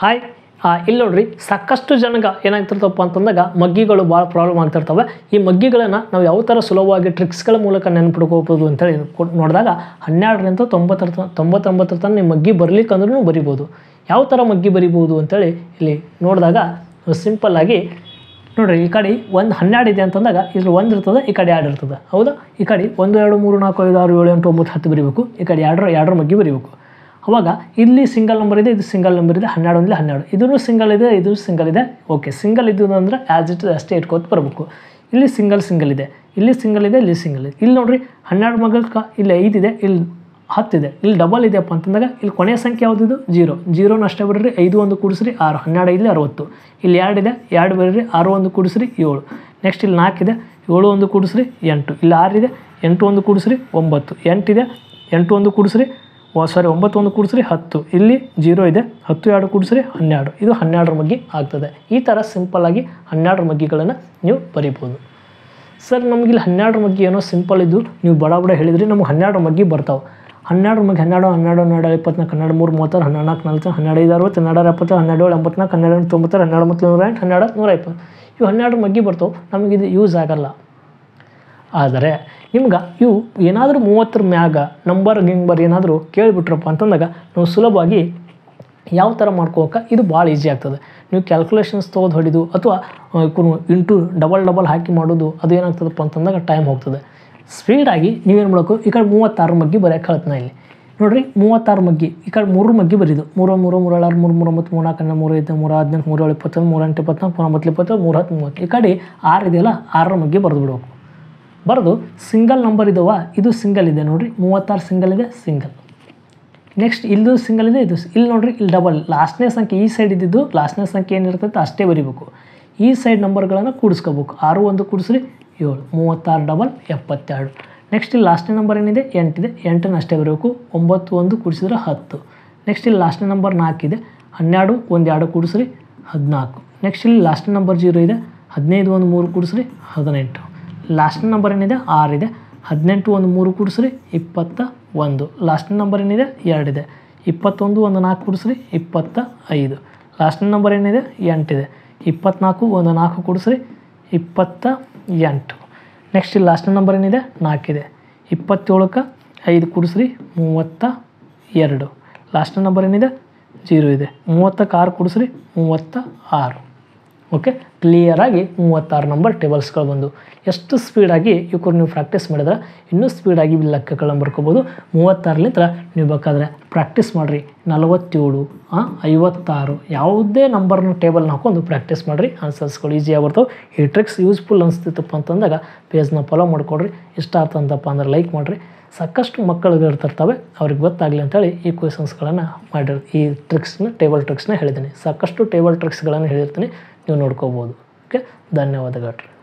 Hi ಇಲ್ಲಿ ನೋಡ್ರಿ, ಸಾಕಷ್ಟು ಜನಗ ಏನಾಗ್ತಿರ್ತಪ್ಪ ಅಂತಂದಾಗ ಮಗ್ಗಿಗಳು ಭಾಳ ಪ್ರಾಬ್ಲಮ್ ಆಗ್ತಿರ್ತವೆ. ಈ ಮಗ್ಗಿಗಳನ್ನು ನಾವು ಯಾವ ಥರ ಸುಲಭವಾಗಿ ಟ್ರಿಕ್ಸ್ಗಳ ಮೂಲಕ ನೆನ್ಪಿಡ್ಕೋಬೋದು ಅಂತೇಳಿ ನೋಡಿದಾಗ ಹನ್ನೆರಡರಿಂದ ತೊಂಬತ್ತರ ತೊಂಬತ್ತೊಂಬತ್ತರ ತನಕ ನಿಮ್ಮ ಮಗ್ಗಿ ಬರ್ಲಿಕ್ಕಂದ್ರೂ ಬರಿಬೋದು. ಯಾವ ಥರ ಮಗ್ಗಿ ಬರಿಬೋದು ಅಂತೇಳಿ ಇಲ್ಲಿ ನೋಡಿದಾಗ ಸಿಂಪಲ್ಲಾಗಿ ನೋಡ್ರಿ, ಈ ಕಡೆ ಒಂದು ಹನ್ನೆರಡು ಇದೆ ಅಂತಂದಾಗ ಇಲ್ಲಿ ಒಂದು ಇರ್ತದೆ, ಈ ಕಡೆ ಎರಡು ಇರ್ತದೆ. ಹೌದಾ? ಈ ಕಡೆ ಒಂದು, ಎರಡು, ಮೂರು, ನಾಲ್ಕು, ಐದು, ಆರು, ಏಳು, ಎಂಟು, ಒಂಬತ್ತು, ಹತ್ತು ಬರಿಬೇಕು. ಈ ಕಡೆ ಎರಡರ ಎರಡರ ಮಗ್ಗಿ ಬರೀಬೇಕು. ಅವಾಗ ಇಲ್ಲಿ ಸಿಂಗಲ್ ನಂಬರ್ ಇದೆ, ಇದು ಸಿಂಗಲ್ ನಂಬರ್ ಇದೆ, ಹನ್ನೆರಡು ಅಂದರೆ ಹನ್ನೆರಡು. ಇದೂ ಸಿಂಗಲ್ ಇದೆ ಇದು ಸಿಂಗಲ್ ಇದೆ. ಓಕೆ ಸಿಂಗಲ್ ಇದ್ದು ಅಂದರೆ ಆ್ಯಸ್ ಇಟ್ ಅಷ್ಟೇ ಇಟ್ಕೋತ ಬರಬೇಕು. ಇಲ್ಲಿ ಸಿಂಗಲ್ ಸಿಂಗಲ್ ಇದೆ. ಇಲ್ಲಿ ಸಿಂಗಲ್ ಇದೆ, ಇಲ್ಲಿ ಸಿಂಗಲ್ ಇದೆ. ಇಲ್ಲಿ ನೋಡಿರಿ, ಹನ್ನೆರಡು ಮಗಲ್ಕ ಇಲ್ಲಿ ಐದಿದೆ ಇಲ್ಲಿ ಹತ್ತಿದೆ ಇಲ್ಲಿ ಡಬಲ್ ಇದೆಯಪ್ಪ ಅಂತಂದಾಗ ಇಲ್ಲಿ ಕೊನೆಯ ಸಂಖ್ಯೆ ಯಾವುದಿದು? ಜೀರೋ ಜೀರೋನ ಅಷ್ಟೇ ಬಿಡ್ರಿ ಐದು, ಒಂದು ಕೂಡಿಸ್ರಿ, ಆರು. ಹನ್ನೆರಡು ಐದಲಿ ಅರವತ್ತು. ಇಲ್ಲಿ ಎರಡು ಇದೆ, ಎರಡು ಬರ್ರಿ, ಆರು, ಒಂದು ಕೂಡಿಸ್ರಿ, ಏಳು. ನೆಕ್ಸ್ಟ್ ಇಲ್ಲಿ ನಾಲ್ಕಿದೆ ಏಳು, ಒಂದು ಕೂಡಿಸ್ರಿ, ಎಂಟು. ಇಲ್ಲಿ ಆರಿದೆ ಎಂಟು, ಒಂದು ಕೂಡಿಸ್ರಿ, ಒಂಬತ್ತು. ಎಂಟಿದೆ ಎಂಟು, ಒಂದು ಕೂಡಿಸ್ರಿ ಸಾರಿ ಒಂಬತ್ತು ಒಂದು ಕೂಡಿಸ್ರಿ ಹತ್ತು. ಇಲ್ಲಿ ಜೀರೋ ಇದೆ. ಹತ್ತು, ಎರಡು ಕೂಡಿಸ್ರಿ ಹನ್ನೆರಡು. ಇದು ಹನ್ನೆರಡರ ಮಗ್ಗಿ ಆಗ್ತದೆ. ಈ ಥರ ಸಿಂಪಲ್ಲಾಗಿ ಹನ್ನೆರಡರ ಮಗ್ಗಿಗಳನ್ನು ನೀವು ಬರಿಬೋದು. ಸರ್, ನಮಗೆ ಇಲ್ಲಿ ಹನ್ನೆರಡರ ಮಗ್ಗಿ ಏನೋ ಸಿಂಪಲ್ ಇದ್ದು ನೀವು ಬಡ ಬಡ ಹೇಳಿದ್ರಿ ನಮ್ಗೆ ಹನ್ನೆರಡರ ಮಗ್ಗಿ ಬರ್ತಾವೆ. ಹನ್ನೆರಡು ಮಗ್ಗಿ ಹನ್ನೆರಡು ಹನ್ನೆರಡು ಹನ್ನೆರಡು ಇಪ್ಪತ್ನಾಲ್ಕು ಹನ್ನೆರಡು, ಮೂರು, ಮೂವತ್ತಾರು, ಹನ್ನೆರಡು, ನಾಲ್ಕು ನಾಲ್ಕು ಹನ್ನೆರಡು, ಐದು, ಅರವತ್ತು, ಹನ್ನೆರಡು ಎಪ್ಪತ್ತು ಹನ್ನೆರಡು ಏಳು ಎಂಬತ್ನಾಲ್ಕು, ಹನ್ನೆರಡು ತೊಂಬತ್ತಾರು, ಹನ್ನೆರಡು ಮತ್ತು ನೂರ ಎಂಟು, ಹನ್ನೆರಡು, ನೂರ ಇಪ್ಪತ್ತು. ಇವು ಹನ್ನೆರಡು ಮಗ್ಗಿ ಬರ್ತಾವೆ. ನಮಗೆ ಇದು ಯೂಸ್ ಆಗಲ್ಲ. ಆದರೆ ನಿಮ್ಗೆ ಇವು ಏನಾದರೂ ಮೂವತ್ತರ ಮ್ಯಾಗ ನಂಬರ್ ಗಿಂಬರ್ ಏನಾದರೂ ಕೇಳಿಬಿಟ್ರಪ್ಪ ಅಂತಂದಾಗ ನಾವು ಸುಲಭವಾಗಿ ಯಾವ ಥರ ಮಾಡ್ಕೋಕೆ ಇದು ಭಾಳ ಈಸಿ ಆಗ್ತದೆ. ನೀವು ಕ್ಯಾಲ್ಕುಲೇಷನ್ಸ್ ತೊಗೊದು ಹೊಡಿದು ಅಥವಾ ಇಂಟು ಡಬಲ್ ಡಬಲ್ ಹಾಕಿ ಮಾಡೋದು ಅದು ಏನಾಗ್ತದಪ್ಪ ಅಂತಂದಾಗ ಟೈಮ್ ಹೋಗ್ತದೆ. ಸ್ಪೀಡಾಗಿ ನೀವೇನು ಮಾಡಬೇಕು? ಈ ಕಡೆ ಮೂವತ್ತಾರು ಮಗ್ಗಿ ಬರೆಯೋಕೆ ಹೇಳ್ತೀನಿ ಇಲ್ಲಿ. ನೋಡಿರಿ, ಮೂವತ್ತಾರು ಮಗ್ಗಿ, ಈ ಕಡೆ ಮೂರು ಮಗ್ಗಿ ಬರೀದು. ಮೂರು ಮೂರು ಮೂರು ಏಳಾರು ಮೂರು ಮೂರು ಒಂಬತ್ತು ಮೂರು ನಾಲ್ಕು ಮೂರು, ಐದು, ಮೂರು, ಹದಿನೆಂಟು, ಮೂರು, ಏಳು, ಇಪ್ಪತ್ತೊಂದು, ಮೂರು, ಎಂಟು, ಇಪ್ಪತ್ತೊಂದು, ಮೂರು, ಒಂಬತ್ತು ಇಪ್ಪತ್ತು ಮೂರು, ಹತ್ತು ಮೂವತ್ತು ಈ ಕಡೆ ಆರು ಇದೆಯಲ್ಲ, ಆರರ ಮಗ್ಗಿ ಬರೆದು ಬಿಡ್ಬೇಕು. ಬರೆದು ಸಿಂಗಲ್ ನಂಬರ್ ಇದಾವ, ಇದು ಸಿಂಗಲ್ ಇದೆ ನೋಡಿರಿ. ಮೂವತ್ತಾರು ಸಿಂಗಲ್ ಇದೆ ಸಿಂಗಲ್ ನೆಕ್ಸ್ಟ್ ಇಲ್ಲೂ ಸಿಂಗಲ್ ಇದೆ, ಇದು ಇಲ್ಲಿ ನೋಡ್ರಿ ಇಲ್ಲಿ ಡಬಲ್ ಲಾಸ್ಟ್ನೇ ಸಂಖ್ಯೆ, ಈ ಸೈಡ್ ಇದ್ದಿದ್ದು ಲಾಸ್ಟ್ನೇ ಸಂಖ್ಯೆ ಏನಿರ್ತೈತೆ, ಅಷ್ಟೇ ಬರಿಬೇಕು. ಈ ಸೈಡ್ ನಂಬರ್ಗಳನ್ನು ಕೂಡಿಸ್ಕೋಬೇಕು. ಆರು ಒಂದು ಕೂಡಿಸ್ರಿ, ಏಳು. ಮೂವತ್ತಾರು ಡಬಲ್ ಎಪ್ಪತ್ತೆರಡು. ನೆಕ್ಸ್ಟ್ ಇಲ್ಲಿ ಲಾಸ್ಟ್ನೇ ನಂಬರ್ ಏನಿದೆ ಎಂಟಿದೆ ಎಂಟನ್ನು ಅಷ್ಟೇ ಬರಬೇಕು. ಒಂಬತ್ತು ಒಂದು ಕೂಡಿಸಿದ್ರೆ ಹತ್ತು. ನೆಕ್ಸ್ಟ್ ಇಲ್ಲಿ ಲಾಸ್ಟ್ನೇ ನಂಬರ್ ನಾಲ್ಕಿದೆ ಹನ್ನೆರಡು ಒಂದು ಎರಡು ಕೂಡಿಸ್ರಿ, ಹದಿನಾಲ್ಕು. ನೆಕ್ಸ್ಟ್ ಇಲ್ಲಿ ಲಾಸ್ಟ್ನೇ ನಂಬರ್ ಜೀರೋ ಇದೆ. ಹದಿನೈದು ಒಂದು ಮೂರು ಕೂಡಿಸ್ರಿ, ಹದಿನೆಂಟು. ಲಾಸ್ಟ್ನೇ ನಂಬರ್ ಏನಿದೆ? ಆರಿದೆ ಹದಿನೆಂಟು ಒಂದು ಮೂರು ಕೂಡಿಸ್ರಿ, ಇಪ್ಪತ್ತ ಒಂದು. ಲಾಸ್ಟ್ ನಂಬರ್ ಏನಿದೆ? ಎರಡಿದೆ ಇಪ್ಪತ್ತೊಂದು ಒಂದು ನಾಲ್ಕು ಕೂಡಿಸ್ರಿ, ಇಪ್ಪತ್ತ ಐದು. ಲಾಸ್ಟ್ ನಂಬರ್ ಏನಿದೆ? ಎಂಟಿದೆ ಇಪ್ಪತ್ನಾಲ್ಕು ಒಂದು ನಾಲ್ಕು ಕೂಡಿಸ್ರಿ, ಇಪ್ಪತ್ತ ಎಂಟು. ನೆಕ್ಸ್ಟ್ ಲಾಸ್ಟ್ ನಂಬರ್ ಏನಿದೆ? ನಾಲ್ಕಿದೆ ಇಪ್ಪತ್ತೇಳಕ್ಕೆ ಐದು ಕೂಡಿಸ್ರಿ, ಮೂವತ್ತ ಎರಡು. ಲಾಸ್ಟ್ ನಂಬರ್ ಏನಿದೆ? ಜೀರೋ ಇದೆ. ಮೂವತ್ತಕ್ಕೆ ಆರು ಕೂಡಿಸ್ರಿ, ಮೂವತ್ತ ಆರು. ಓಕೆ ಕ್ಲಿಯರಾಗಿ ಮೂವತ್ತಾರು ನಂಬರ್ ಟೇಬಲ್ಸ್ಗಳು ಬಂದು. ಎಷ್ಟು ಸ್ಪೀಡಾಗಿ ಇವ್ರು ನೀವು ಪ್ರಾಕ್ಟೀಸ್ ಮಾಡಿದ್ರೆ ಇನ್ನೂ ಸ್ಪೀಡಾಗಿ ಲೆಕ್ಕಗಳನ್ನು ಬರ್ಕೋಬೋದು. ಮೂವತ್ತಾರಲಿಂದ ನೀವು ಬೇಕಾದ್ರೆ ಪ್ರಾಕ್ಟೀಸ್ ಮಾಡಿರಿ. ನಲವತ್ತೇಳು ಐವತ್ತಾರು, ಯಾವುದೇ ನಂಬರ್ನ ಟೇಬಲ್ನ ಹಾಕೊಂಡು ಪ್ರಾಕ್ಟೀಸ್ ಮಾಡಿರಿ. ಆನ್ಸರ್ಸ್ಗಳು ಈಸಿಯಾಗಿ ಬರ್ತವೆ ಈ ಟ್ರಿಕ್ಸ್ ಯೂಸ್ಫುಲ್ ಅನಿಸ್ತಿತ್ತಪ್ಪ ಅಂತಂದಾಗ ಪೇಜ್ನ ಫಾಲೋ ಮಾಡಿಕೊಡ್ರಿ. ಇಷ್ಟ ಆತಂತಪ್ಪ ಅಂದ್ರೆ ಲೈಕ್ ಮಾಡಿರಿ. ಸಾಕಷ್ಟು ಮಕ್ಕಳು ಇರ್ತಿರ್ತವೆ. ಅವ್ರಿಗೆ ಗೊತ್ತಾಗಲಿ ಅಂತೇಳಿ ಈ ಕ್ವೆಶನ್ಸ್ಗಳನ್ನು ಮಾಡಿ ಈ ಟ್ರಿಕ್ಸ್ನ ಟೇಬಲ್ ಟ್ರಿಕ್ಸ್ನ ಹೇಳಿದ್ದೀನಿ ಸಾಕಷ್ಟು ಟೇಬಲ್ ಟ್ರಿಕ್ಸ್ಗಳನ್ನು ಹೇಳಿರ್ತೀನಿ. ನೀವು ನೋಡ್ಕೋಬೋದು. ಓಕೆ? ಧನ್ಯವಾದಗಳು.